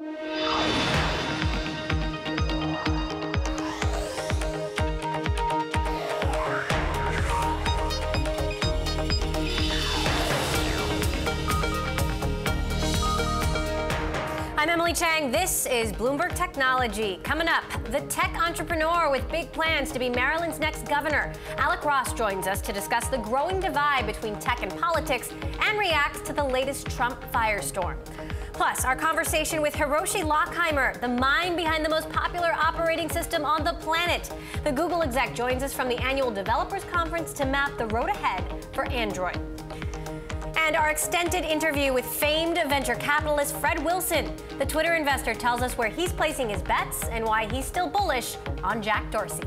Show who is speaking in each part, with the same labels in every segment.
Speaker 1: I'm Emily Chang. This is Bloomberg Technology. Coming up, the tech entrepreneur with big plans to be Maryland's next governor. Alec Ross joins us to discuss the growing divide between tech and politics and reacts to the latest Trump firestorm. Plus, our conversation with Hiroshi Lockheimer, the mind behind the most popular operating system on the planet. The Google exec joins us from the annual Developers Conference to map the road ahead for Android and our extended interview with famed venture capitalist Fred Wilson. The Twitter investor tells us where he's placing his bets and why he's still bullish on Jack Dorsey.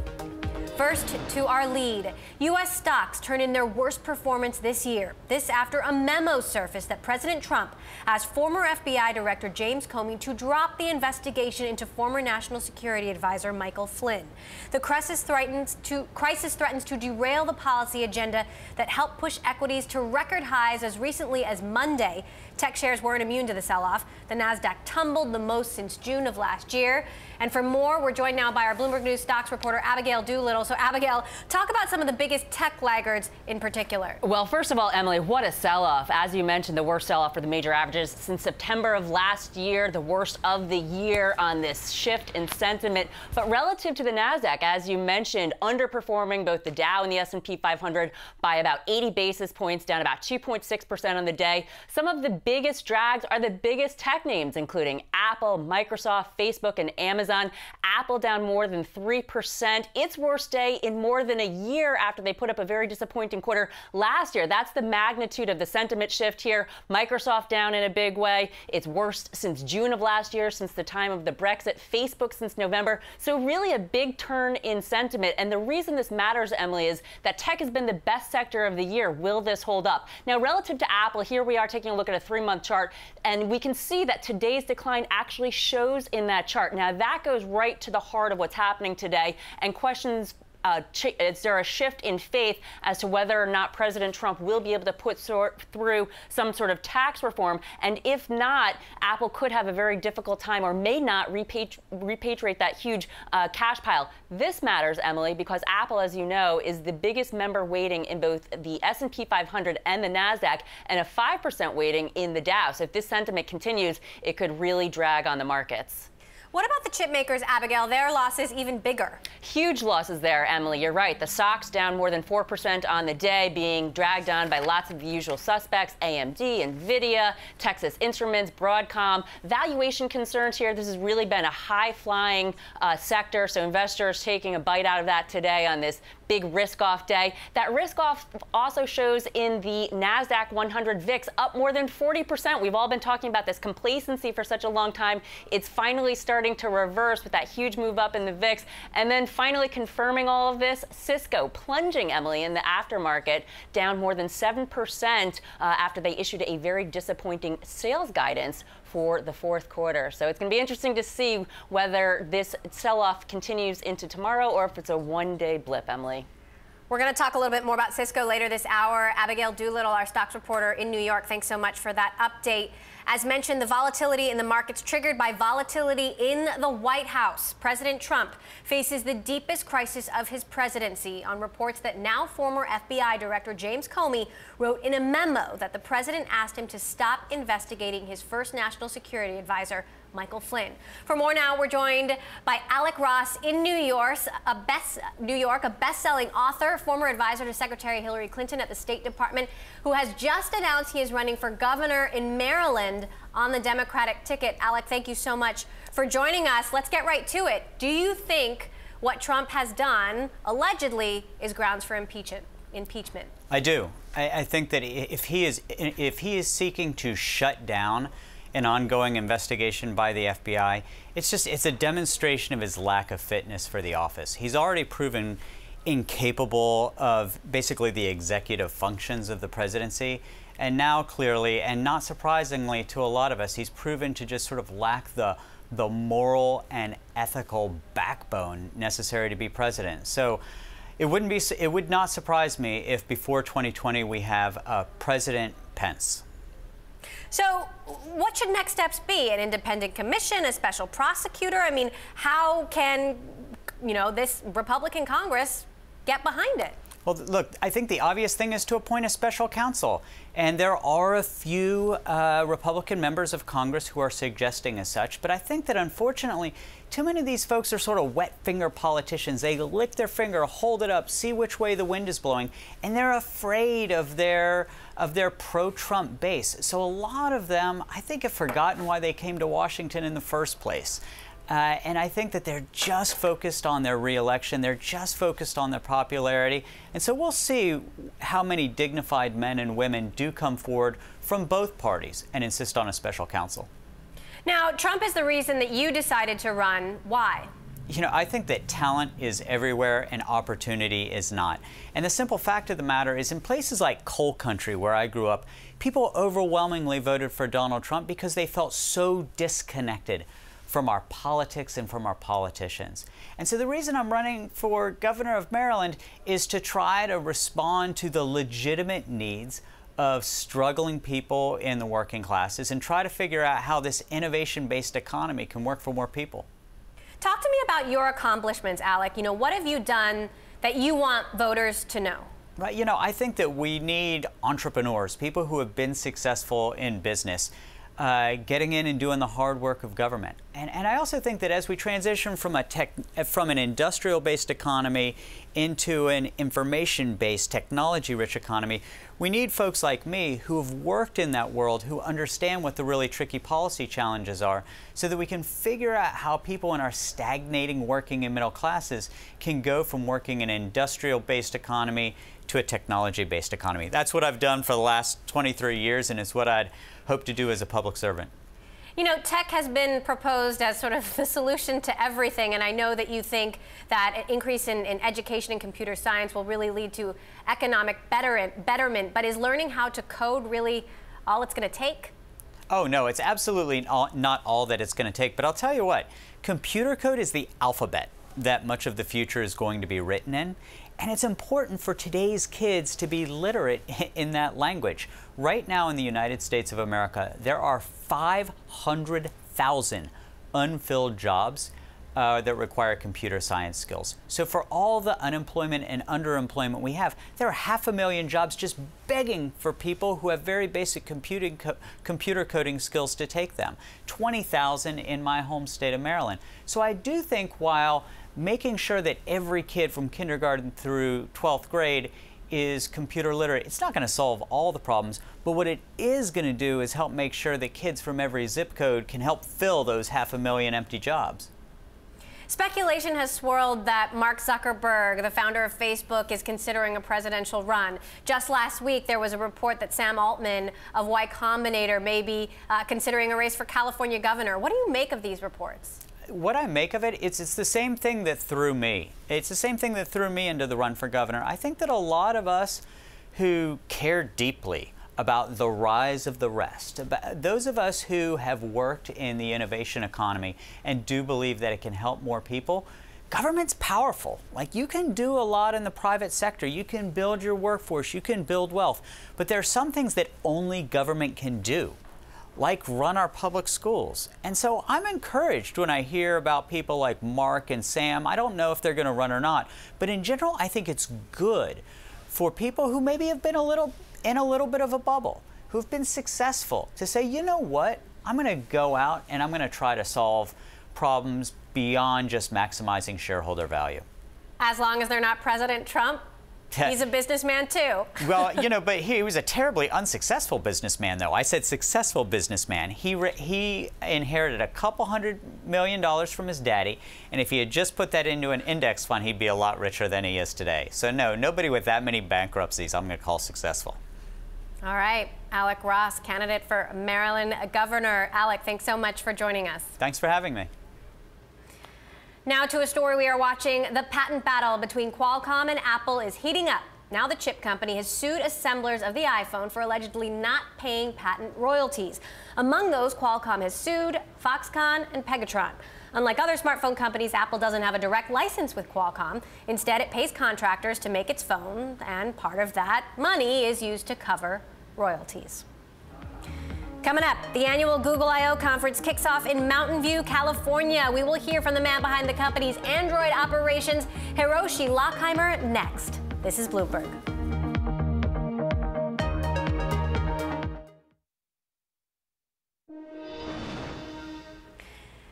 Speaker 1: First, to our lead. U.S. stocks turn in their worst performance this year. This after a memo surfaced that President Trump asked former FBI Director James Comey to drop the investigation into former National Security Advisor Michael Flynn. The crisis threatens to, crisis threatens to derail the policy agenda that helped push equities to record highs as recently as Monday. Tech shares weren't immune to the sell off. The NASDAQ tumbled the most since June of last year. And for more, we're joined now by our Bloomberg News stocks reporter, Abigail Doolittle. So, Abigail, talk about some of the biggest tech laggards in particular.
Speaker 2: Well, first of all, Emily, what a sell off. As you mentioned, the worst sell off for the major averages since September of last year, the worst of the year on this shift in sentiment. But relative to the NASDAQ, as you mentioned, underperforming both the Dow and the S&P 500 by about 80 basis points, down about 2.6% on the day. Some of the biggest drags are the biggest tech names, including Apple, Microsoft, Facebook, and Amazon. Apple down more than 3%. Its worst day in more than a year after they put up a very disappointing quarter last year. That's the magnitude of the sentiment shift here. Microsoft down in a big way. It's worst since June of last year, since the time of the Brexit. Facebook since November. So really a big turn in sentiment. And the reason this matters, Emily, is that tech has been the best sector of the year. Will this hold up? Now, relative to Apple, here we are taking a look at a three-month chart, and we can see that today's decline actually shows in that chart. Now, that goes right to the heart of what's happening today and questions is there a shift in faith as to whether or not President Trump will be able to put sort through some sort of tax reform? And if not, Apple could have a very difficult time or may not repatri repatriate that huge uh, cash pile. This matters, Emily, because Apple, as you know, is the biggest member weighting in both the S&P 500 and the Nasdaq, and a 5% weighting in the Dow. So if this sentiment continues, it could really drag on the markets.
Speaker 1: What about the chip makers, Abigail? Their losses even bigger.
Speaker 2: Huge losses there, Emily. You're right. The stocks down more than 4% on the day, being dragged on by lots of the usual suspects AMD, Nvidia, Texas Instruments, Broadcom. Valuation concerns here. This has really been a high flying uh, sector, so investors taking a bite out of that today on this big risk off day. That risk off also shows in the NASDAQ 100 VIX up more than 40%. We've all been talking about this complacency for such a long time. It's finally starting to reverse with that huge move up in the VIX. And then finally confirming all of this, Cisco plunging, Emily, in the aftermarket, down more than 7% uh, after they issued a very disappointing sales guidance for the fourth quarter. So it's going to be interesting to see whether this sell-off continues into tomorrow or if it's a one-day blip, Emily.
Speaker 1: We're going to talk a little bit more about Cisco later this hour. Abigail Doolittle, our stocks reporter in New York, thanks so much for that update. As mentioned, the volatility in the markets triggered by volatility in the White House. President Trump faces the deepest crisis of his presidency on reports that now former FBI Director James Comey wrote in a memo that the president asked him to stop investigating his first national security advisor, Michael Flynn. For more now, we're joined by Alec Ross in New York, a best New York, a best-selling author, former advisor to Secretary Hillary Clinton at the State Department, who has just announced he is running for governor in Maryland on the Democratic ticket. Alec, thank you so much for joining us. Let's get right to it. Do you think what Trump has done, allegedly, is grounds for impeachment? Impeachment.
Speaker 3: I do. I, I think that if he is if he is seeking to shut down an ongoing investigation by the FBI. It's just it's a demonstration of his lack of fitness for the office. He's already proven incapable of basically the executive functions of the presidency. And now clearly, and not surprisingly to a lot of us, he's proven to just sort of lack the the moral and ethical backbone necessary to be president. So it wouldn't be it would not surprise me if before 2020 we have uh, President Pence
Speaker 1: So, what should next steps be? An independent commission, a special prosecutor? I mean, how can, you know, this Republican Congress get behind it?
Speaker 3: Well, look, I think the obvious thing is to appoint a special counsel. And there are a few uh, Republican members of Congress who are suggesting as such. But I think that unfortunately, too many of these folks are sort of wet finger politicians. They lick their finger, hold it up, see which way the wind is blowing, and they're afraid of their of their pro-Trump base. So a lot of them, I think, have forgotten why they came to Washington in the first place. Uh, and I think that they're just focused on their reelection. They're just focused on their popularity. And so we'll see how many dignified men and women do come forward from both parties and insist on a special counsel.
Speaker 1: Now, Trump is the reason that you decided to run. Why?
Speaker 3: You know, I think that talent is everywhere and opportunity is not. And the simple fact of the matter is, in places like coal country, where I grew up, people overwhelmingly voted for Donald Trump because they felt so disconnected from our politics and from our politicians. And so the reason I'm running for governor of Maryland is to try to respond to the legitimate needs of struggling people in the working classes and try to figure out how this innovation based economy can work for more people.
Speaker 1: Talk to me about your accomplishments, Alec. You know, what have you done that you want voters to know?
Speaker 3: Right, you know, I think that we need entrepreneurs, people who have been successful in business uh, getting in and doing the hard work of government. And, and I also think that as we transition from a tech, from an industrial-based economy into an information-based, technology-rich economy, we need folks like me who have worked in that world, who understand what the really tricky policy challenges are, so that we can figure out how people in our stagnating working and middle classes can go from working in an industrial-based economy to a technology-based economy. That's what I've done for the last 23 years, and it's what I'd hope to do as a public servant?
Speaker 1: You know, tech has been proposed as sort of the solution to everything, and I know that you think that an increase in, in education in computer science will really lead to economic betterment, but is learning how to code really all it's going to take?
Speaker 3: Oh, no, it's absolutely not all that it's going to take. But I'll tell you what, computer code is the alphabet that much of the future is going to be written in. And it's important for today's kids to be literate in that language. Right now in the United States of America, there are 500,000 unfilled jobs uh, that require computer science skills. So for all the unemployment and underemployment we have, there are half a million jobs just begging for people who have very basic computing co computer coding skills to take them. 20,000 in my home state of Maryland. So I do think while making sure that every kid from kindergarten through 12th grade is computer literate. It's not going to solve all the problems, but what it is going to do is help make sure that kids from every zip code can help fill those half a million empty jobs.
Speaker 1: Speculation has swirled that Mark Zuckerberg, the founder of Facebook, is considering a presidential run. Just last week, there was a report that Sam Altman of Y Combinator may be uh, considering a race for California governor. What do you make of these reports?
Speaker 3: What I make of it, it's, it's the same thing that threw me. It's the same thing that threw me into the run for governor. I think that a lot of us who care deeply about the rise of the rest, about those of us who have worked in the innovation economy and do believe that it can help more people, government's powerful. Like you can do a lot in the private sector. You can build your workforce, you can build wealth, but there are some things that only government can do like run our public schools. And so I'm encouraged when I hear about people like Mark and Sam. I don't know if they're going to run or not, but in general, I think it's good for people who maybe have been a little in a little bit of a bubble, who've been successful, to say, you know what, I'm going to go out and I'm going to try to solve problems beyond just maximizing shareholder value.
Speaker 1: As long as they're not President Trump, He's a businessman too.
Speaker 3: well, you know, but he was a terribly unsuccessful businessman, though. I said successful businessman. He he inherited a couple hundred million dollars from his daddy, and if he had just put that into an index fund, he'd be a lot richer than he is today. So no, nobody with that many bankruptcies, I'm going to call successful.
Speaker 1: All right, Alec Ross, candidate for Maryland governor. Alec, thanks so much for joining us.
Speaker 3: Thanks for having me.
Speaker 1: Now to a story we are watching. The patent battle between Qualcomm and Apple is heating up. Now the chip company has sued assemblers of the iPhone for allegedly not paying patent royalties. Among those, Qualcomm has sued Foxconn and Pegatron. Unlike other smartphone companies, Apple doesn't have a direct license with Qualcomm. Instead, it pays contractors to make its phone, and part of that money is used to cover royalties. Coming up, the annual Google I.O. conference kicks off in Mountain View, California. We will hear from the man behind the company's Android operations, Hiroshi Lockheimer, next. This is Bloomberg.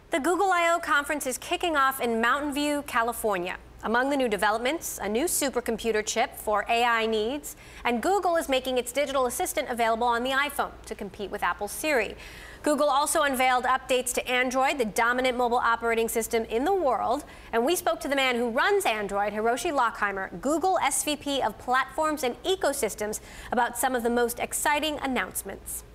Speaker 1: The Google I.O. conference is kicking off in Mountain View, California. Among the new developments, a new supercomputer chip for AI needs, and Google is making its digital assistant available on the iPhone to compete with Apple's Siri. Google also unveiled updates to Android, the dominant mobile operating system in the world. And we spoke to the man who runs Android, Hiroshi Lockheimer, Google SVP of Platforms and Ecosystems, about some of the most exciting announcements.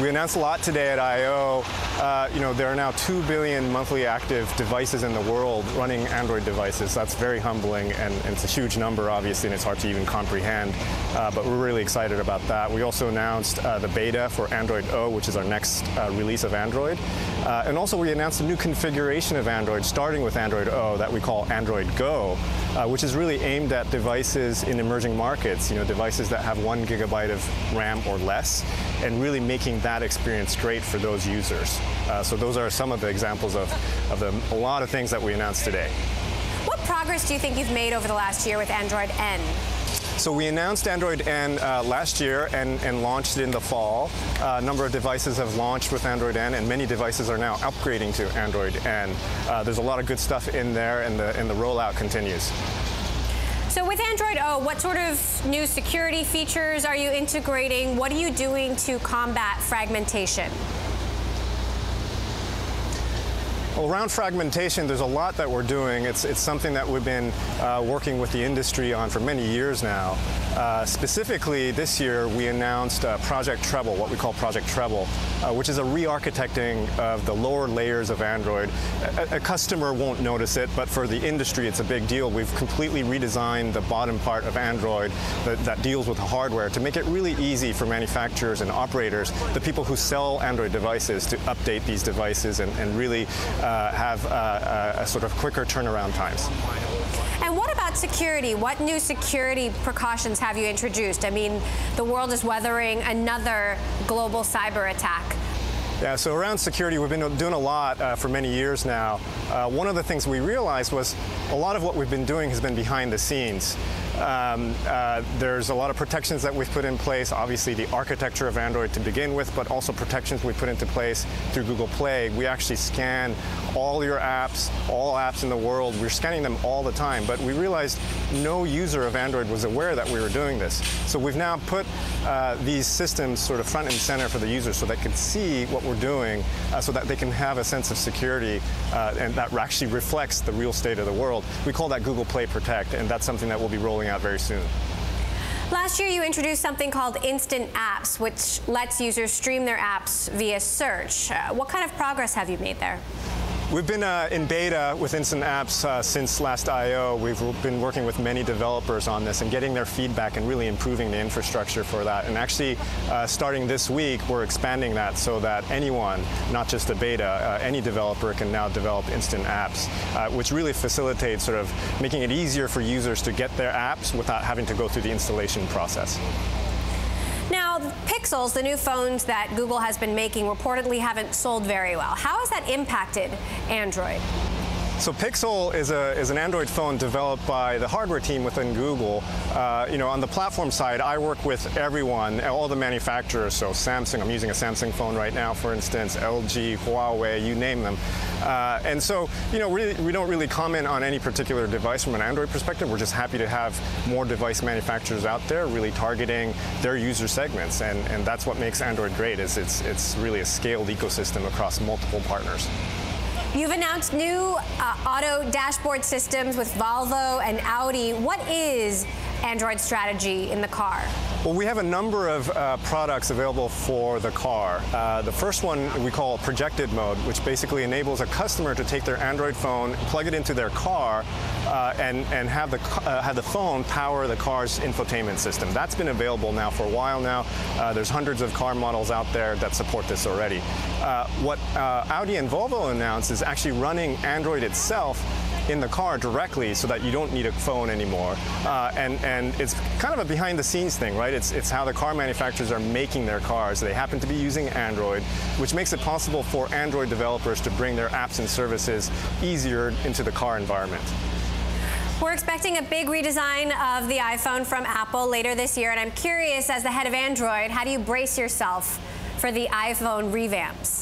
Speaker 4: We announced a lot today at I.O. Uh, you know, there are now 2 billion monthly active devices in the world running Android devices. That's very humbling, and, and it's a huge number, obviously, and it's hard to even comprehend. Uh, but we're really excited about that. We also announced uh, the beta for Android O, which is our next uh, release of Android. Uh, and also, we announced a new configuration of Android, starting with Android O, that we call Android Go, uh, which is really aimed at devices in emerging markets, you know, devices that have one gigabyte of RAM or less, and really making that that experience great for those users. Uh, so those are some of the examples of, of the, a lot of things that we announced today.
Speaker 1: What progress do you think you've made over the last year with Android N?
Speaker 4: So we announced Android N uh, last year and, and, launched it in the fall. Uh, a number of devices have launched with Android N, and many devices are now upgrading to Android N. Uh, there's a lot of good stuff in there, and the, and the rollout continues.
Speaker 1: So with Android O, what sort of new security features are you integrating? What are you doing to combat fragmentation?
Speaker 4: Well, around fragmentation, there's a lot that we're doing. It's, it's something that we've been uh, working with the industry on for many years now. Uh, specifically, this year we announced uh, Project Treble, what we call Project Treble, uh, which is a re-architecting of the lower layers of Android. A, a, customer won't notice it, but for the industry, it's a big deal. We've completely redesigned the bottom part of Android that, that deals with the hardware to make it really easy for manufacturers and operators, the people who sell Android devices, to update these devices and, and really have uh, a, a sort of quicker turnaround times.
Speaker 1: And what about security? What new security precautions have you introduced? I mean, the world is weathering another global cyber attack.
Speaker 4: Yeah, so around security, we've been doing a lot uh, for many years now. Uh, one of the things we realized was a lot of what we've been doing has been behind the scenes. Um, uh, there's a lot of protections that we've put in place, obviously the architecture of Android to begin with, but also protections we put into place through Google Play. We actually scan all your apps, all apps in the world. We're scanning them all the time, but we realized no user of Android was aware that we were doing this. So we've now put uh, these systems sort of front and center for the users so they can see what we're doing uh, so that they can have a sense of security uh, and that actually reflects the real state of the world. We call that Google Play Protect, and that's something that we'll be rolling out very soon.
Speaker 1: Last year, you introduced something called Instant Apps, which lets users stream their apps via search. Uh, what kind of progress have you made there?
Speaker 4: We've been uh, in beta with Instant Apps uh, since last I.O. We've been working with many developers on this and getting their feedback and really improving the infrastructure for that. And actually, uh, starting this week, we're expanding that so that anyone, not just a beta, uh, any developer can now develop Instant Apps, uh, which really facilitates sort of making it easier for users to get their apps without having to go through the installation process.
Speaker 1: Now, Pixels, the new phones that Google has been making, reportedly haven't sold very well. How has that impacted Android?
Speaker 4: So Pixel is, a, is an Android phone developed by the hardware team within Google. Uh, you know, on the platform side, I work with everyone, all the manufacturers. So Samsung, I'm using a Samsung phone right now, for instance, LG, Huawei, you name them. Uh, and so, you know, really, we don't really comment on any particular device from an Android perspective. We're just happy to have more device manufacturers out there really targeting their user segments. And, and that's what makes Android great, is it's, it's really a scaled ecosystem across multiple partners.
Speaker 1: You've announced new uh, auto dashboard systems with Volvo and Audi. What is Android strategy in the car?
Speaker 4: Well, we have a number of uh, products available for the car. Uh, the first one we call projected mode, which basically enables a customer to take their Android phone, plug it into their car, uh, and, and have, the, uh, have the phone power the car's infotainment system. That's been available now for a while now. Uh, there's hundreds of car models out there that support this already. Uh, what Audi and Volvo announced is actually running Android itself in the car directly so that you don't need a phone anymore. Uh, and, and it's kind of a behind the scenes thing, right? It's, it's how the car manufacturers are making their cars. They happen to be using Android, which makes it possible for Android developers to bring their apps and services easier into the car environment.
Speaker 1: We're expecting a big redesign of the iPhone from Apple later this year, and I'm curious, as the head of Android, how do you brace yourself for the iPhone revamps?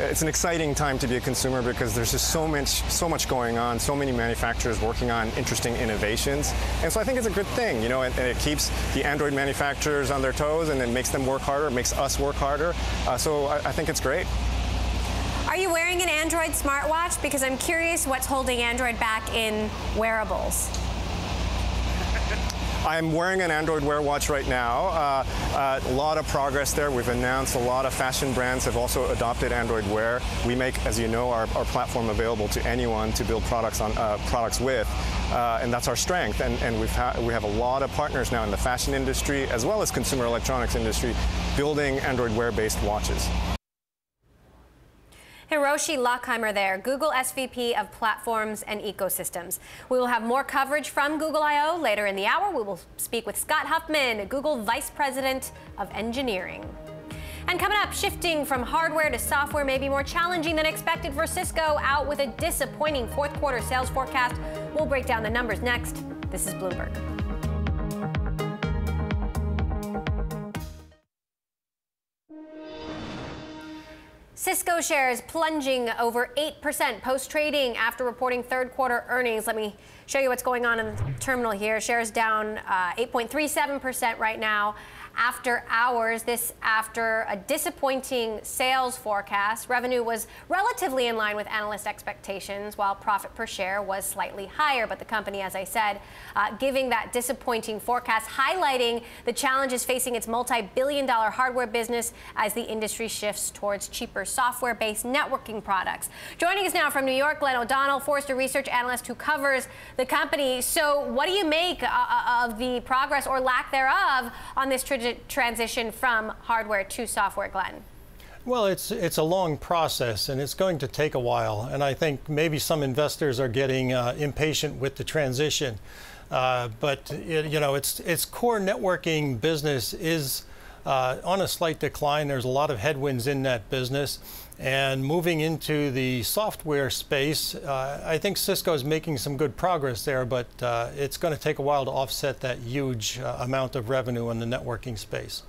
Speaker 4: It's an exciting time to be a consumer because there's just so much, so much going on, so many manufacturers working on interesting innovations, and so I think it's a good thing, you know, and, and it keeps the Android manufacturers on their toes, and it makes them work harder, makes us work harder. Uh, so I, I think it's great.
Speaker 1: Are you wearing an Android smartwatch? Because I'm curious what's holding Android back in wearables.
Speaker 4: I'm wearing an Android Wear watch right now. Uh, uh, a lot of progress there. We've announced a lot of fashion brands have also adopted Android Wear. We make, as you know, our, our platform available to anyone to build products on uh, products with, uh, and that's our strength. And, and we've we have a lot of partners now in the fashion industry as well as consumer electronics industry building Android Wear-based watches.
Speaker 1: Hiroshi Lockheimer there, Google SVP of Platforms and Ecosystems. We will have more coverage from Google I.O. later in the hour. We will speak with Scott Huffman, Google Vice President of Engineering. And coming up, shifting from hardware to software may be more challenging than expected for Cisco, out with a disappointing fourth quarter sales forecast. We'll break down the numbers next. This is Bloomberg. Cisco shares plunging over 8% post trading after reporting third quarter earnings. Let me show you what's going on in the terminal here. Shares down 8.37% uh, right now after hours. This after a disappointing sales forecast. Revenue was relatively in line with analyst expectations, while profit per share was slightly higher. But the company, as I said, uh, giving that disappointing forecast, highlighting the challenges facing its multi billion dollar hardware business as the industry shifts towards cheaper software based networking products. Joining us now from New York, Glenn O'Donnell, Forrester research analyst who covers the company. So, what do you make uh, uh of the progress or lack thereof on this transition from hardware to software, Glenn?
Speaker 5: Well, it's it's a long process, and it's going to take a while. And I think maybe some investors are getting uh, impatient with the transition. Uh, but it, you know, its its core networking business is uh, on a slight decline. There's a lot of headwinds in that business. And moving into the software space, uh, I think Cisco is making some good progress there, but uh, it's going to take a while to offset that huge uh, amount of revenue in the networking space.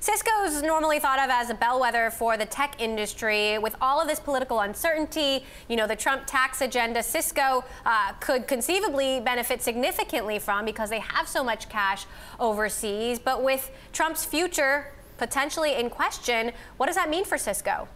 Speaker 1: Cisco is normally thought of as a bellwether for the tech industry. With all of this political uncertainty, you know, the Trump tax agenda, Cisco uh, could conceivably benefit significantly from because they have so much cash overseas. But with Trump's future potentially in question, what does that mean for Cisco?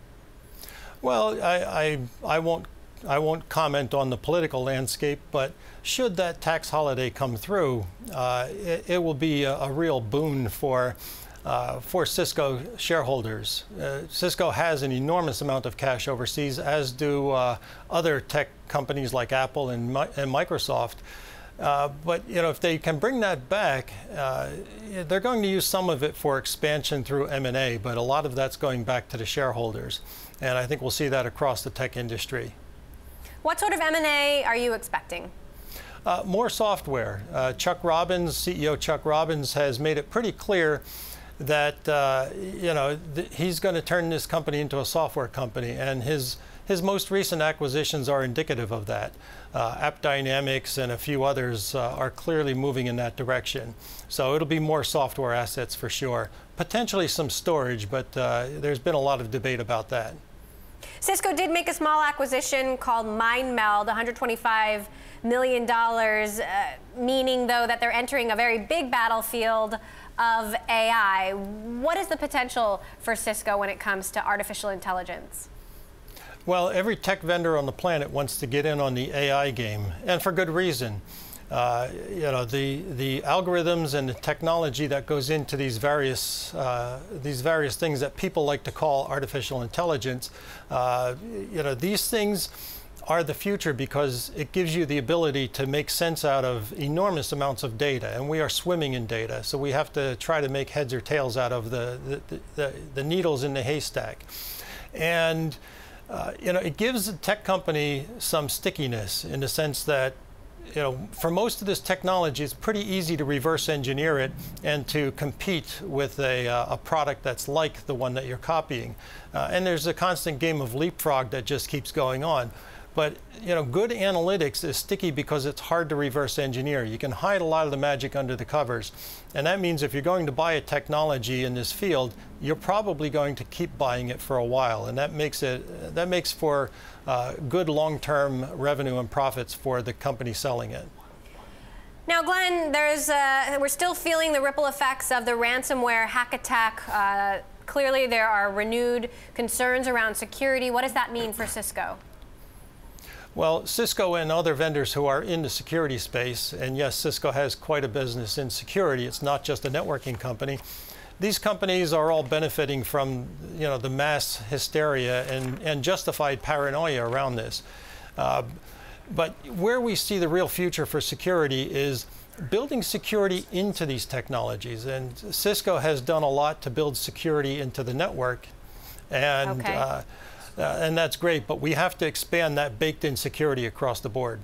Speaker 5: Well, I, I, I won't I won't comment on the political landscape, but should that tax holiday come through, uh, it, it, will be a, a real boon for uh, for Cisco shareholders. Uh, Cisco has an enormous amount of cash overseas, as do uh, other tech companies like Apple and, and Microsoft. Uh, but you know, if they can bring that back, uh, they're going to use some of it for expansion through M&A, but a lot of that's going back to the shareholders. And I think we'll see that across the tech industry.
Speaker 1: What sort of M&A are you expecting?
Speaker 5: Uh, more software. Uh, Chuck Robbins, CEO Chuck Robbins, has made it pretty clear that uh, you know he's going to turn this company into a software company, and his his most recent acquisitions are indicative of that. Uh, AppDynamics and a few others uh, are clearly moving in that direction. So it'll be more software assets for sure. Potentially some storage, but uh, there's been a lot of debate about that.
Speaker 1: Cisco did make a small acquisition called MindMeld, $125 million, uh, meaning, though, that they're entering a very big battlefield of AI. What is the potential for Cisco when it comes to artificial intelligence?
Speaker 5: Well, every tech vendor on the planet wants to get in on the AI game, and for good reason. Uh, you know, the, the algorithms and the technology that goes into these various, uh, these various things that people like to call artificial intelligence, uh, you know, these things are the future because it gives you the ability to make sense out of enormous amounts of data, and we are swimming in data, so we have to try to make heads or tails out of the, the, the, the needles in the haystack. And uh, you know, it gives a tech company some stickiness in the sense that you know, for most of this technology, it's pretty easy to reverse engineer it and to compete with a, uh, a product that's like the one that you're copying. Uh, and there's a constant game of leapfrog that just keeps going on. But you know, good analytics is sticky because it's hard to reverse engineer. You can hide a lot of the magic under the covers. And that means if you're going to buy a technology in this field, you're probably going to keep buying it for a while. And that makes it that makes for uh, good long-term revenue and profits for the company selling it.
Speaker 1: Now, Glenn, there's uh, we're still feeling the ripple effects of the ransomware hack attack. Uh, clearly, there are renewed concerns around security. What does that mean for Cisco?
Speaker 5: Well, Cisco and other vendors who are in the security space, and yes, Cisco has quite a business in security. It's not just a networking company. These companies are all benefiting from you know, the mass hysteria and, and justified paranoia around this. Uh, but where we see the real future for security is building security into these technologies. And Cisco has done a lot to build security into the network. And okay. uh, uh, Uh, and that's great, but we have to expand that baked in security across the board.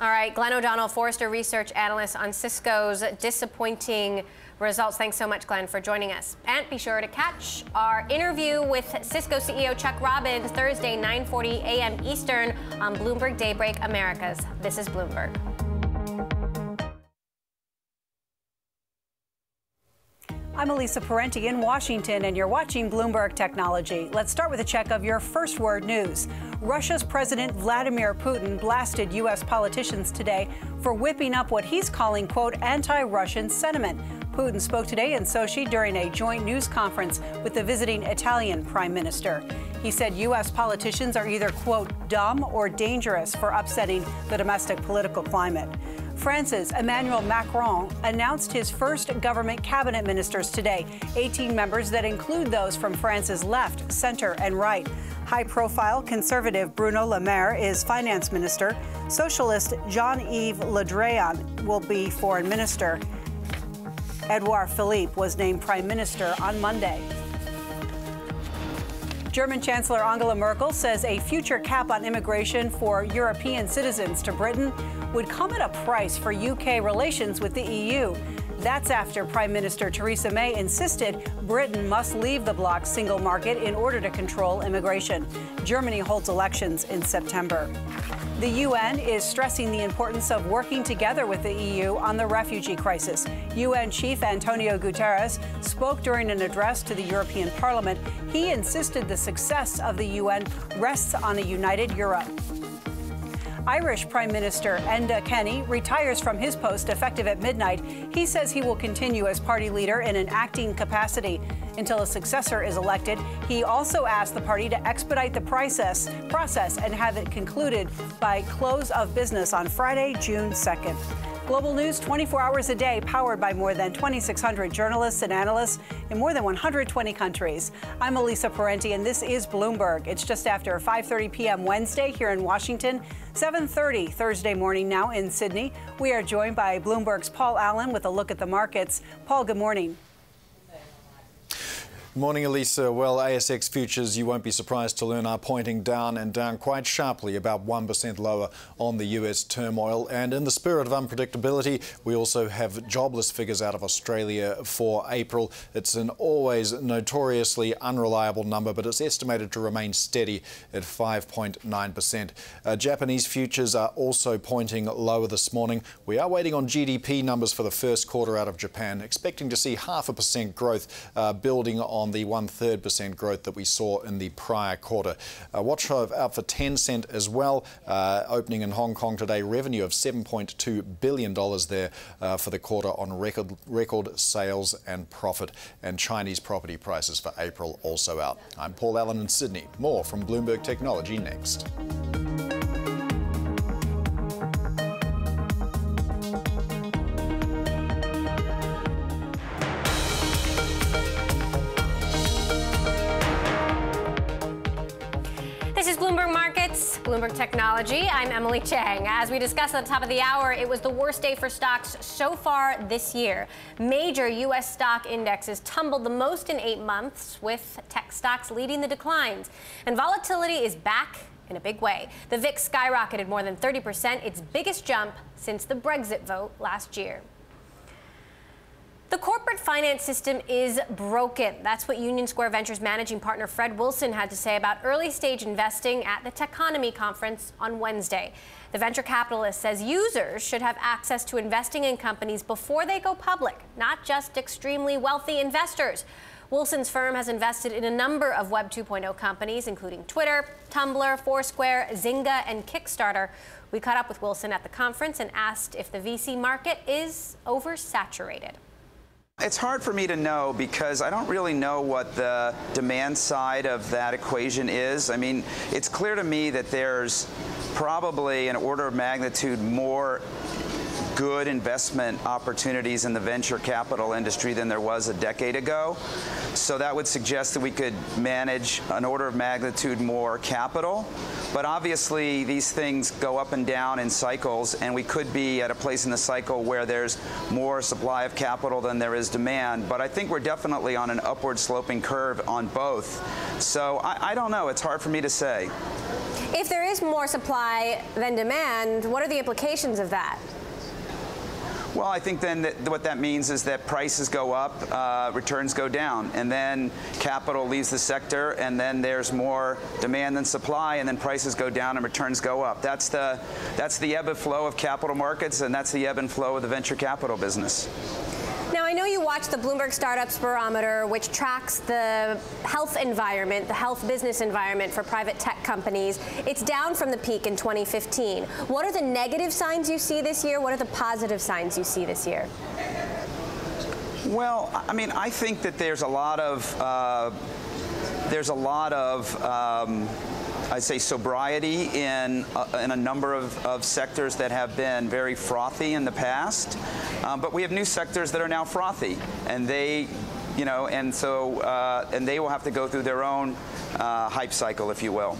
Speaker 1: All right, Glenn O'Donnell, Forrester Research Analyst on Cisco's disappointing results. Thanks so much, Glenn, for joining us. And be sure to catch our interview with Cisco CEO Chuck Robbins Thursday, 9:40 a.m. Eastern on Bloomberg Daybreak Americas. This is Bloomberg.
Speaker 6: I'm Elisa Parenti in Washington, and you're watching Bloomberg Technology. Let's start with a check of your first word news. Russia's President Vladimir Putin blasted U.S. politicians today for whipping up what he's calling, quote, anti Russian sentiment. Putin spoke today in Sochi during a joint news conference with the visiting Italian prime minister. He said U.S. politicians are either, quote, dumb or dangerous for upsetting the domestic political climate. France's Emmanuel Macron announced his first government cabinet ministers today, 18 members that include those from France's left, center, and right. High profile conservative Bruno Le Maire is finance minister. Socialist Jean Yves Le Drian will be foreign minister. Edouard Philippe was named prime minister on Monday. German Chancellor Angela Merkel says a future cap on immigration for European citizens to Britain would come at a price for UK relations with the EU. That's after Prime Minister Theresa May insisted Britain must leave the bloc's single market in order to control immigration. Germany holds elections in September. The UN is stressing the importance of working together with the EU on the refugee crisis. UN Chief Antonio Guterres spoke during an address to the European Parliament. He insisted the success of the UN rests on a united Europe. Irish Prime Minister Enda Kenny retires from his post effective at midnight. He says he will continue as party leader in an acting capacity until a successor is elected. He also asked the party to expedite the process, process and have it concluded by close of business on Friday, June 2nd. Global news 24 hours a day, powered by more than 2,600 journalists and analysts in more than 120 countries. I'm Elisa Parenti, and this is Bloomberg. It's just after 5:30 p.m. Wednesday here in Washington, 7:30 Thursday morning now in Sydney. We are joined by Bloomberg's Paul Allen with a look at the markets. Paul, good morning.
Speaker 7: Morning, Elisa. Well, ASX futures, you won't be surprised to learn, are pointing down and down quite sharply, about 1% lower on the US turmoil. And in the spirit of unpredictability, we also have jobless figures out of Australia for April. It's an always notoriously unreliable number, but it's estimated to remain steady at 5.9%. Uh, Japanese futures are also pointing lower this morning. We are waiting on GDP numbers for the first quarter out of Japan, expecting to see half a percent growth uh, building on the one-third percent growth that we saw in the prior quarter. Uh, watch out for Tencent as well, uh, opening in Hong Kong today. Revenue of $7.2 billion there uh, for the quarter on record, record sales and profit. And Chinese property prices for April also out. I'm Paul Allen in Sydney. More from Bloomberg Technology next.
Speaker 1: Bloomberg Technology. I'm Emily Chang. As we discussed at the top of the hour, it was the worst day for stocks so far this year. Major U.S. stock indexes tumbled the most in eight months, with tech stocks leading the declines. And volatility is back in a big way. The VIX skyrocketed more than 30%, its biggest jump since the Brexit vote last year. The corporate finance system is broken. That's what Union Square Ventures managing partner Fred Wilson had to say about early stage investing at the Techonomy conference on Wednesday. The venture capitalist says users should have access to investing in companies before they go public, not just extremely wealthy investors. Wilson's firm has invested in a number of Web 2.0 companies, including Twitter, Tumblr, Foursquare, Zynga, and Kickstarter. We caught up with Wilson at the conference and asked if the VC market is oversaturated.
Speaker 8: It's hard for me to know because I don't really know what the demand side of that equation is. I mean, it's clear to me that there's probably an order of magnitude more good investment opportunities in the venture capital industry than there was a decade ago. So that would suggest that we could manage an order of magnitude more capital. But obviously, these things go up and down in cycles, and we could be at a place in the cycle where there's more supply of capital than there is demand. But I think we're definitely on an upward sloping curve on both. So I, I don't know. It's hard for me to say.
Speaker 1: If there is more supply than demand, what are the implications of that?
Speaker 8: Well, I think then that what that means is that prices go up, uh, returns go down, and then capital leaves the sector, and then there's more demand than supply, and then prices go down and returns go up. That's the that's the ebb and flow of capital markets, and that's the ebb and flow of the venture capital business.
Speaker 1: Now, I know you watch the Bloomberg Startups Barometer, which tracks the health environment, the health business environment for private tech companies. It's down from the peak in 2015. What are the negative signs you see this year? What are the positive signs you see this year?
Speaker 8: Well, I mean, I think that there's a lot of uh, there's a lot of um, I'd say sobriety in, uh, in a number of, of, sectors that have been very frothy in the past. Um, but we have new sectors that are now frothy, and they, you know, and so, uh, and they will have to go through their own uh, hype cycle, if you will.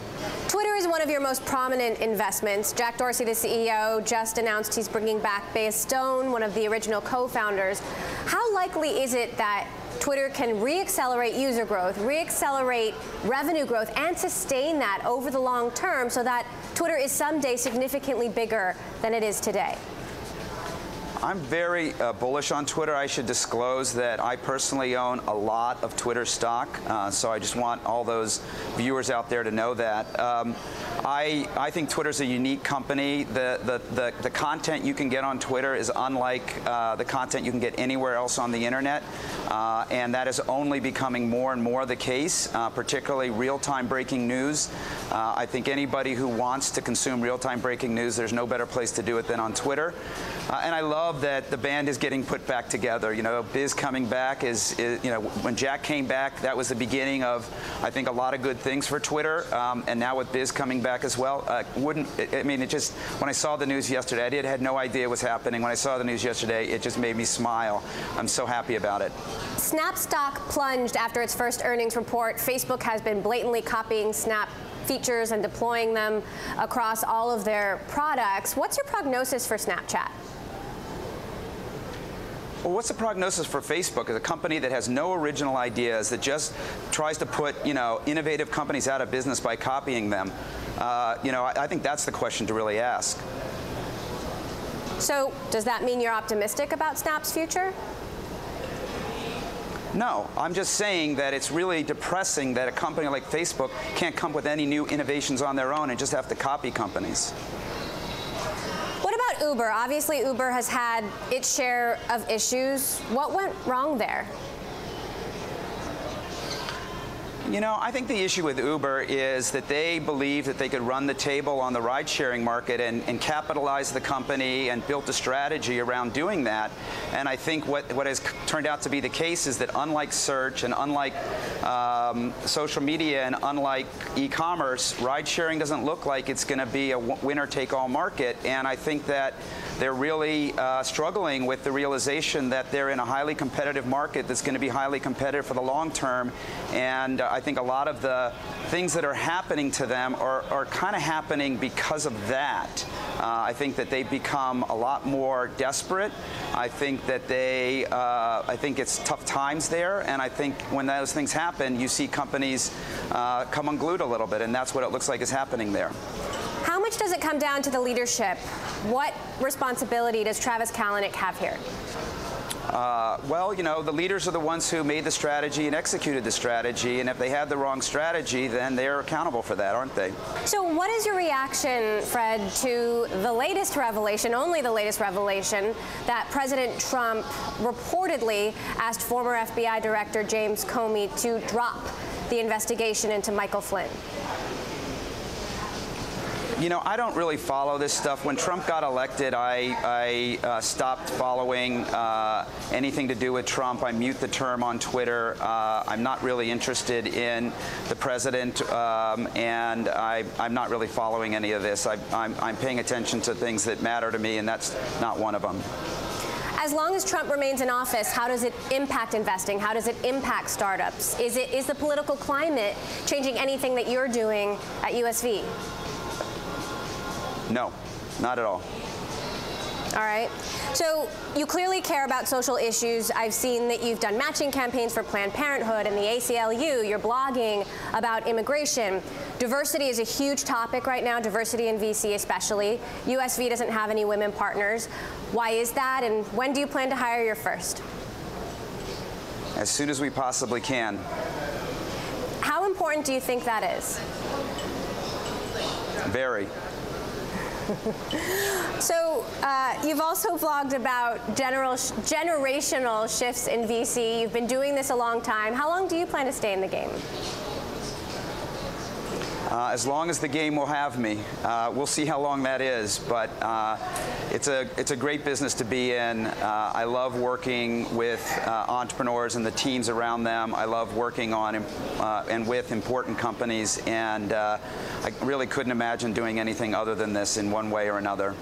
Speaker 1: Twitter is one of your most prominent investments. Jack Dorsey, the CEO, just announced he's bringing back Biz Stone, one of the original co-founders. How likely is it that Twitter can reaccelerate user growth, reaccelerate revenue growth, and sustain that over the long term so that Twitter is someday significantly bigger than it is today?
Speaker 8: I'm very uh, bullish on Twitter. I should disclose that I personally own a lot of Twitter stock, uh, so I just want all those viewers out there to know that. Um, I, I think Twitter's a unique company. The, the, the, the, content you can get on Twitter is unlike uh, the content you can get anywhere else on the internet, uh, and that is only becoming more and more the case, uh, particularly real-time breaking news. Uh, I think anybody who wants to consume real-time breaking news, there's no better place to do it than on Twitter. and I love love that the band is getting put back together. You know, Biz coming back is, is you know, when Jack came back, that was the beginning of, I think, a lot of good things for Twitter. Um, and now with Biz coming back as well, uh, wouldn't, I mean, it just, when I saw the news yesterday, I did had no idea what was happening. When I saw the news yesterday, it just made me smile. I'm so happy about it.
Speaker 1: Snap stock plunged after its first earnings report. Facebook has been blatantly copying Snap features and deploying them across all of their products. What's your prognosis for Snapchat?
Speaker 8: Well, what's the prognosis for Facebook as a company that has no original ideas, that just tries to put, you know, innovative companies out of business by copying them? Uh, you know, I, I think that's the question to really ask.
Speaker 1: So, does that mean you're optimistic about Snap's future?
Speaker 8: No, I'm just saying that it's really depressing that a company like Facebook can't come up with any new innovations on their own and just have to copy companies.
Speaker 1: Uber? Obviously, Uber has had its share of issues. What went wrong there?
Speaker 8: You know, I think the issue with Uber is that they believe that they could run the table on the ride sharing market and, and capitalize the company and built a strategy around doing that. And I think what, what has turned out to be the case is that unlike search and unlike um, social media and unlike e-commerce, ride sharing doesn't look like it's going to be a winner take all market. And I think that they're really uh, struggling with the realization that they're in a highly competitive market that's going to be highly competitive for the long term. And uh, I I think a lot of the things that are happening to them are, are kind of happening because of that. Uh, I think that they've become a lot more desperate. I think that they, uh, I think it's tough times there, and I think when those things happen, you see companies uh, come unglued a little bit, and that's what it looks like is happening there.
Speaker 1: How much does it come down to the leadership? What responsibility does Travis Kalanick have here?
Speaker 8: Uh, well, you know, the leaders are the ones who made the strategy and executed the strategy, and if they had the wrong strategy, then they're accountable for that, aren't they?
Speaker 1: So, what is your reaction, Fred, to the latest revelation, only the latest revelation, that President Trump reportedly asked former FBI Director James Comey to drop the investigation into Michael Flynn?
Speaker 8: You know, I don't really follow this stuff. When Trump got elected, I, I uh, stopped following uh, anything to do with Trump. I mute the term on Twitter. Uh, I'm not really interested in the president, um, and I, am not really following any of this. I, I'm, I'm paying attention to things that matter to me, and that's not one of them.
Speaker 1: As long as Trump remains in office, how does it impact investing? How does it impact startups? Is it is the political climate changing anything that you're doing at USV?
Speaker 8: No, not at all.
Speaker 1: All right. So you clearly care about social issues. I've seen that you've done matching campaigns for Planned Parenthood and the ACLU. You're blogging about immigration. Diversity is a huge topic right now, diversity in VC especially. USV doesn't have any women partners. Why is that, and when do you plan to hire your first?
Speaker 8: As soon as we possibly can.
Speaker 1: How important do you think that is?
Speaker 8: Very.
Speaker 1: so uh, you've also vlogged about general generational shifts in VC. You've been doing this a long time. How long do you plan to stay in the game?
Speaker 8: Uh, as long as the game will have me. Uh, we'll see how long that is, but uh, it's a it's a great business to be in. Uh, I love working with uh, entrepreneurs and the teams around them. I love working on uh, and with important companies, and I really couldn't imagine doing anything other than this in one way or another.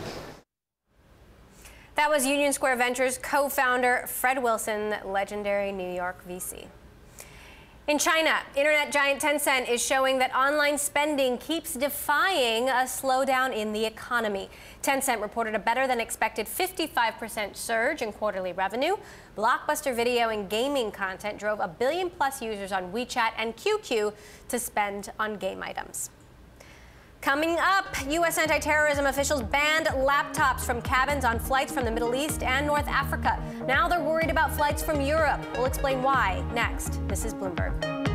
Speaker 1: That was Union Square Ventures co-founder Fred Wilson, legendary New York VC. In China, internet giant Tencent is showing that online spending keeps defying a slowdown in the economy. Tencent reported a better than expected 55% surge in quarterly revenue. Blockbuster video and gaming content drove a billion plus users on WeChat and QQ to spend on game items. Coming up, U.S. anti terrorism officials banned laptops from cabins on flights from the Middle East and North Africa. Now they're worried about flights from Europe. We'll explain why next. This is Bloomberg.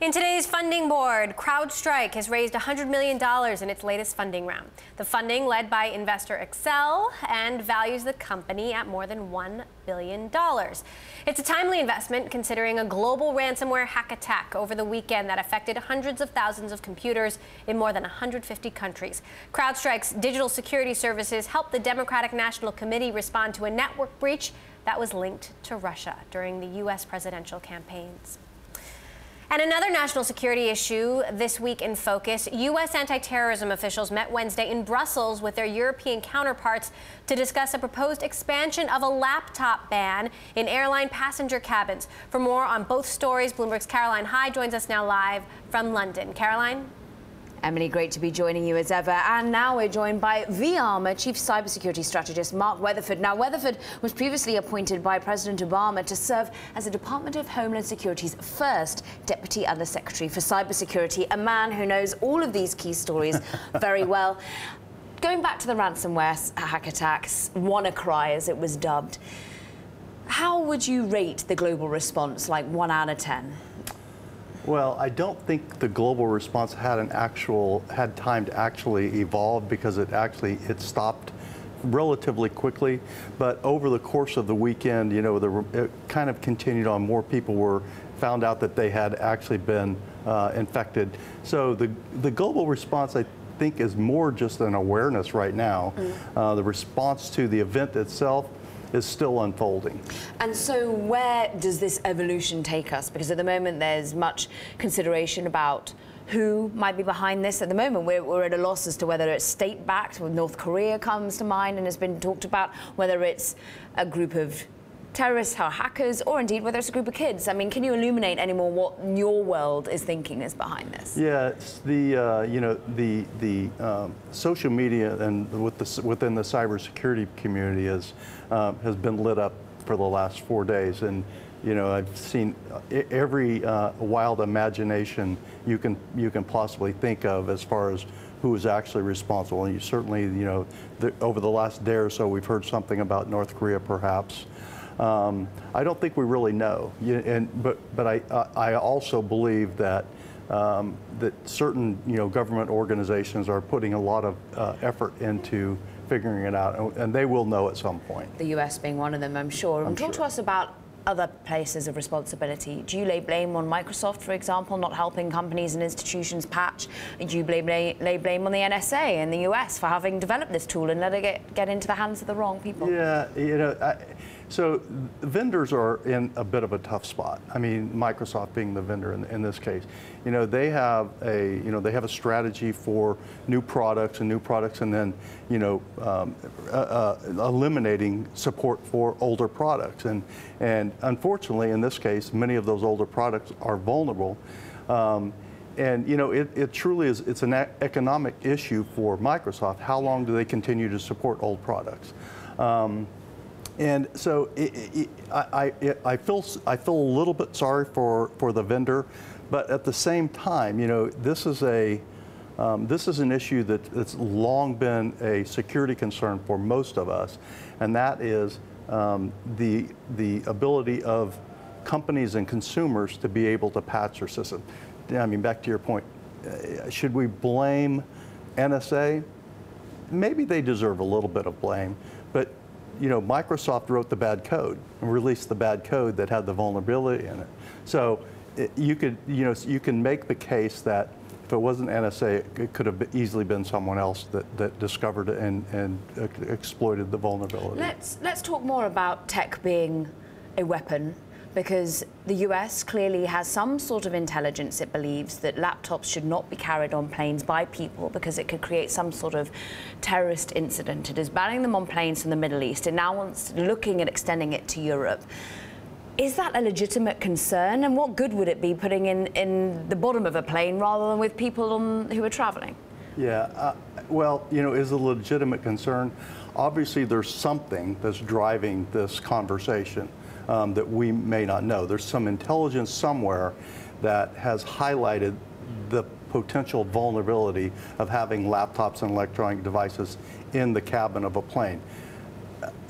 Speaker 1: In today's funding board, CrowdStrike has raised $100 million in its latest funding round. The funding, led by investor Accel, and values the company at more than $1 billion. It's a timely investment considering a global ransomware hack attack over the weekend that affected hundreds of thousands of computers in more than 150 countries. CrowdStrike's digital security services helped the Democratic National Committee respond to a network breach that was linked to Russia during the U.S. presidential campaigns. And another national security issue this week in focus U.S. anti terrorism officials met Wednesday in Brussels with their European counterparts to discuss a proposed expansion of a laptop ban in airline passenger cabins. For more on both stories, Bloomberg's Caroline Hyde joins us now live from London. Caroline?
Speaker 9: Emily, great to be joining you as ever. And now we're joined by vArmour Chief Cybersecurity Strategist Mark Weatherford. Now, Weatherford was previously appointed by President Obama to serve as the Department of Homeland Security's first Deputy Undersecretary for Cybersecurity, a man who knows all of these key stories very well. Going back to the ransomware hack attacks, WannaCry as it was dubbed, how would you rate the global response, like 1 out of 10?
Speaker 10: Well, I don't think the global response had an actual had time to actually evolve because it actually it stopped relatively quickly. But over the course of the weekend, you know, the, it kind of continued on. More people were found out that they had actually been uh, infected. So the the global response, I think, is more just an awareness right now. Mm. Uh, the response to the event itself is still unfolding.
Speaker 9: And so where does this evolution take us? Because at the moment there's much consideration about who might be behind this. At the moment, we're, we're at a loss as to whether it's state-backed, North Korea comes to mind and has been talked about, whether it's a group of terrorists or hackers, or indeed whether it's a group of kids. I mean, can you illuminate any more what your world is thinking is behind this?
Speaker 10: Yeah, it's the uh, you know the the um, social media and with the, within the cybersecurity community has um, has been lit up for the last four days, and you know I've seen every uh, wild imagination you can you can possibly think of as far as who is actually responsible. And you certainly, you know, the, over the last day or so, we've heard something about North Korea, perhaps. Um, I don't think we really know. You, and, but but I, I also believe that um, that certain you know government organizations are putting a lot of uh, effort into figuring it out, and they will know at some point.
Speaker 9: The U.S. being one of them, I'm sure.
Speaker 10: I'm
Speaker 9: talk
Speaker 10: sure.
Speaker 9: to us about other places of responsibility. Do you lay blame on Microsoft, for example, not helping companies and institutions patch? Do you blame, lay, lay blame on the NSA in the US for having developed this tool and let it get, get into the hands of the wrong people?
Speaker 10: Yeah, you know, I, so vendors are in a bit of a tough spot. I mean, Microsoft being the vendor in, in, this case, you know, they have a you know they have a strategy for new products and new products, and then you know um, uh, uh, eliminating support for older products. And and unfortunately, in this case, many of those older products are vulnerable. Um, and you know, it, it truly is. It's an economic issue for Microsoft. How long do they continue to support old products? Um, and so it, it, I, I, I, feel, I feel a little bit sorry for, for the vendor, but at the same time, you know, this is a, um, this is an issue that, that's long been a security concern for most of us, and that is um, the, the ability of companies and consumers to be able to patch their system. I mean, back to your point, uh, should we blame NSA? Maybe they deserve a little bit of blame, you know, Microsoft wrote the bad code and released the bad code that had the vulnerability in it. So it, you could, you know, you can make the case that if it wasn't NSA, it could have easily been someone else that, that discovered and, and exploited the vulnerability.
Speaker 9: Let's, let's talk more about tech being a weapon because the US clearly has some sort of intelligence it believes that laptops should not be carried on planes by people because it could create some sort of terrorist incident. It is banning them on planes from the Middle East. It now wants looking at extending it to Europe. Is that a legitimate concern? And what good would it be putting in, in the bottom of a plane rather than with people on, who are traveling?
Speaker 10: Yeah, uh, well, you know, is a legitimate concern. Obviously, there's something that's driving this conversation um, that we may not know. There's some intelligence somewhere that has highlighted the potential vulnerability of having laptops and electronic devices in the cabin of a plane.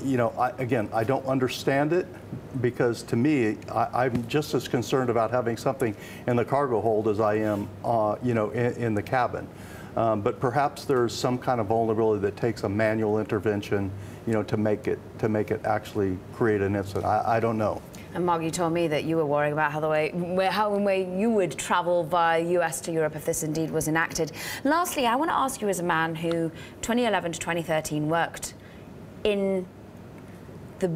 Speaker 10: You know, I, again, I don't understand it because to me, I, am just as concerned about having something in the cargo hold as I am, uh, you know, in, in the cabin. Um, but perhaps there's some kind of vulnerability that takes a manual intervention, you know, to make it to make it actually create an incident. I, I don't know.
Speaker 9: And Mark, you told me that you were worrying about how the way, how and way you would travel via US to Europe if this indeed was enacted. Lastly, I want to ask you as a man who 2011 to 2013 worked in the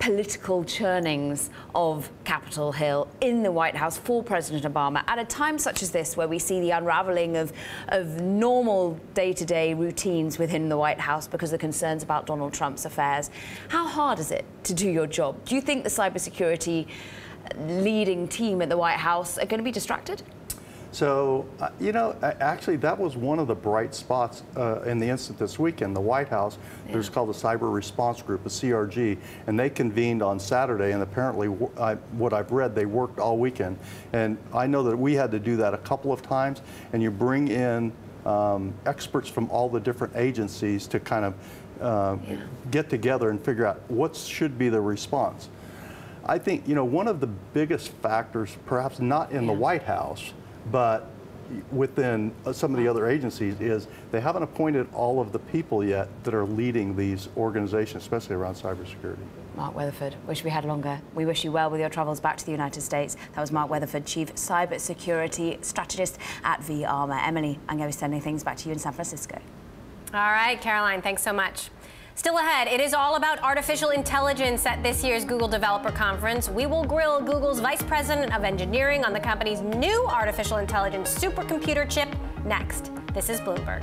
Speaker 9: political churnings of Capitol Hill in the White House for President Obama at a time such as this, where we see the unraveling of, of normal day to day routines within the White House because of concerns about Donald Trump's affairs. How hard is it to do your job? Do you think the cybersecurity leading team at the White House are going to be distracted?
Speaker 10: So, uh, you know, actually, that was one of the bright spots uh, in the incident this weekend. The White House, yeah. there's called the Cyber Response Group, a CRG, and they convened on Saturday. And apparently, I, what I've read, they worked all weekend. And I know that we had to do that a couple of times. And you bring in um, experts from all the different agencies to kind of uh, yeah. get together and figure out what should be the response. I think, you know, one of the biggest factors, perhaps not in yeah. the White House, but within uh, some of the other agencies is they haven't appointed all of the people yet that are leading these organizations, especially around cybersecurity.
Speaker 9: Mark Weatherford, wish we had longer. We wish you well with your travels back to the United States. That was Mark Weatherford, Chief Cybersecurity Strategist at vArmour. Emily, I'm going to be sending things back to you in San Francisco.
Speaker 1: All right, Caroline, thanks so much. Still ahead, it is all about artificial intelligence at this year's Google Developer Conference. We will grill Google's Vice President of Engineering on the company's new artificial intelligence supercomputer chip next. This is Bloomberg.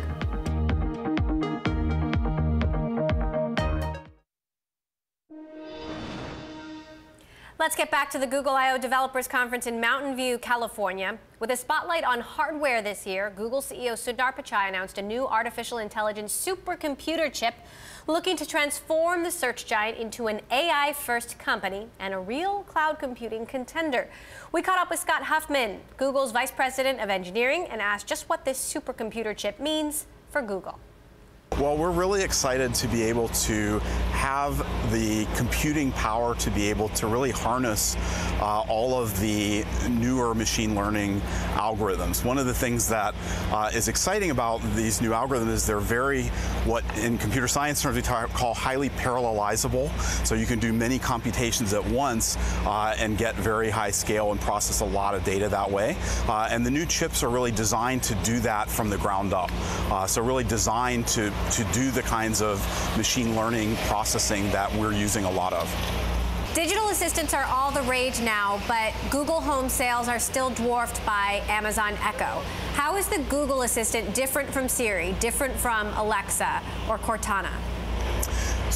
Speaker 1: Let's get back to the Google I.O. Developers Conference in Mountain View, California. With a spotlight on hardware this year, Google CEO Sundar Pichai announced a new artificial intelligence supercomputer chip looking to transform the search giant into an AI first company and a real cloud computing contender. We caught up with Scott Huffman, Google's Vice President of Engineering, and asked just what this supercomputer chip means for Google.
Speaker 11: Well, we're really excited to be able to have the computing power to be able to really harness uh, all of the newer machine learning algorithms. One of the things that uh, is exciting about these new algorithms is they're very, what in computer science terms we call highly parallelizable. So you can do many computations at once uh, and get very high scale and process a lot of data that way. Uh, and the new chips are really designed to do that from the ground up. Uh, so really designed to to do the kinds of machine learning processing that we're using a lot of.
Speaker 1: Digital assistants are all the rage now, but Google Home sales are still dwarfed by Amazon Echo. How is the Google Assistant different from Siri, different from Alexa or Cortana?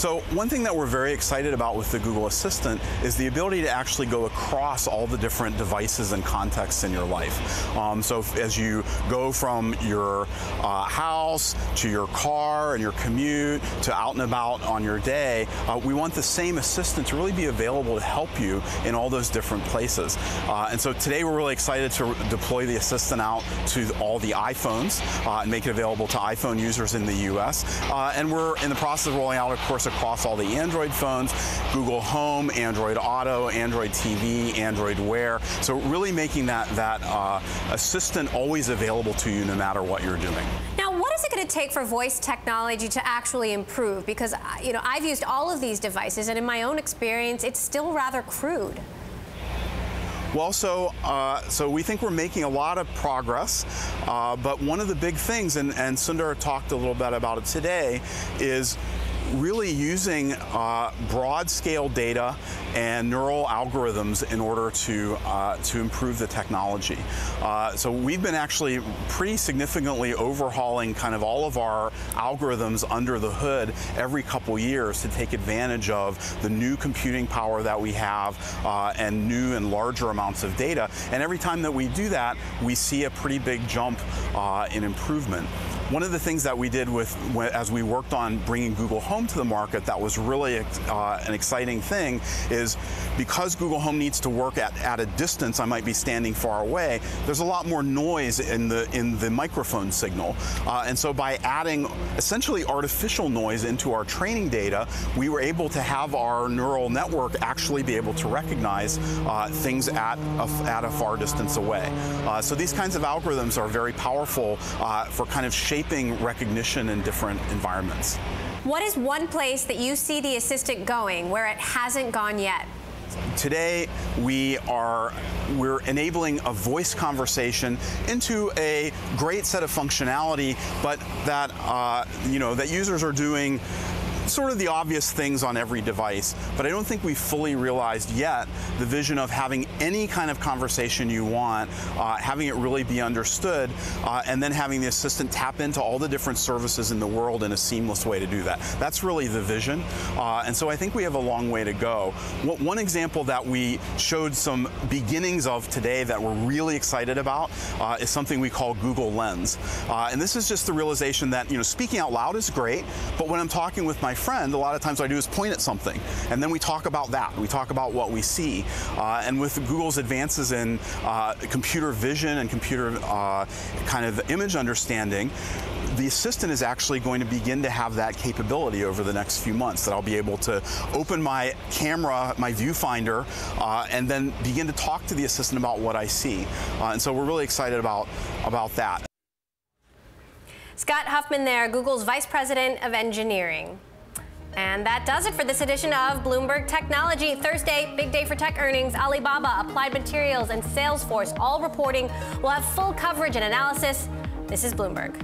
Speaker 11: So one thing that we're very excited about with the Google Assistant is the ability to actually go across all the different devices and contexts in your life. Um, so as you go from your uh, house to your car and your commute to out and about on your day, uh, we want the same assistant to really be available to help you in all those different places. Uh, and so today we're really excited to deploy the assistant out to all the iPhones uh, and make it available to iPhone users in the US. Uh, and we're in the process of rolling out, of course, across all the Android phones, Google Home, Android Auto, Android TV, Android Wear. So really making that, that uh, assistant always available to you no matter what you're doing.
Speaker 1: Now, what is it going to take for voice technology to actually improve? Because, uh, you know, I've used all of these devices, and in my own experience, it's still rather crude.
Speaker 11: Well, so, uh, so we think we're making a lot of progress, uh, but one of the big things, and, and Sundar talked a little bit about it today, is really using uh, broad scale data and neural algorithms in order to, uh, to improve the technology. Uh, so we've been actually pretty significantly overhauling kind of all of our algorithms under the hood every couple years to take advantage of the new computing power that we have uh, and new and larger amounts of data. And every time that we do that, we see a pretty big jump uh, in improvement. One of the things that we did with as we worked on bringing Google Home to the market that was really uh, an exciting thing is because Google Home needs to work at, at a distance, I might be standing far away, there's a lot more noise in the, in the microphone signal. Uh, and so by adding essentially artificial noise into our training data, we were able to have our neural network actually be able to recognize uh, things at a, at a far distance away. Uh, so these kinds of algorithms are very powerful uh, for kind of shaping shaping recognition in different environments.
Speaker 1: What is one place that you see the assistant going where it hasn't gone yet?
Speaker 11: Today, we are we're enabling a voice conversation into a great set of functionality, but that uh, you know that users are doing sort of the obvious things on every device, but I don't think we fully realized yet the vision of having any kind of conversation you want, uh, having it really be understood, uh, and then having the assistant tap into all the different services in the world in a seamless way to do that. That's really the vision, uh, and so I think we have a long way to go. One example that we showed some beginnings of today that we're really excited about uh, is something we call Google Lens, uh, and this is just the realization that you know speaking out loud is great, but when I'm talking with my friend, a lot of times what I do is point at something, and then we talk about that. We talk about what we see. Uh, and with Google's advances in uh, computer vision and computer uh, kind of image understanding, the assistant is actually going to begin to have that capability over the next few months that I'll be able to open my camera, my viewfinder, uh, and then begin to talk to the assistant about what I see. Uh, and so we're really excited about, about that.
Speaker 1: Scott Huffman there, Google's Vice President of Engineering. And that does it for this edition of Bloomberg Technology. Thursday, big day for tech earnings. Alibaba, Applied Materials, and Salesforce all reporting. We'll have full coverage and analysis. This is Bloomberg.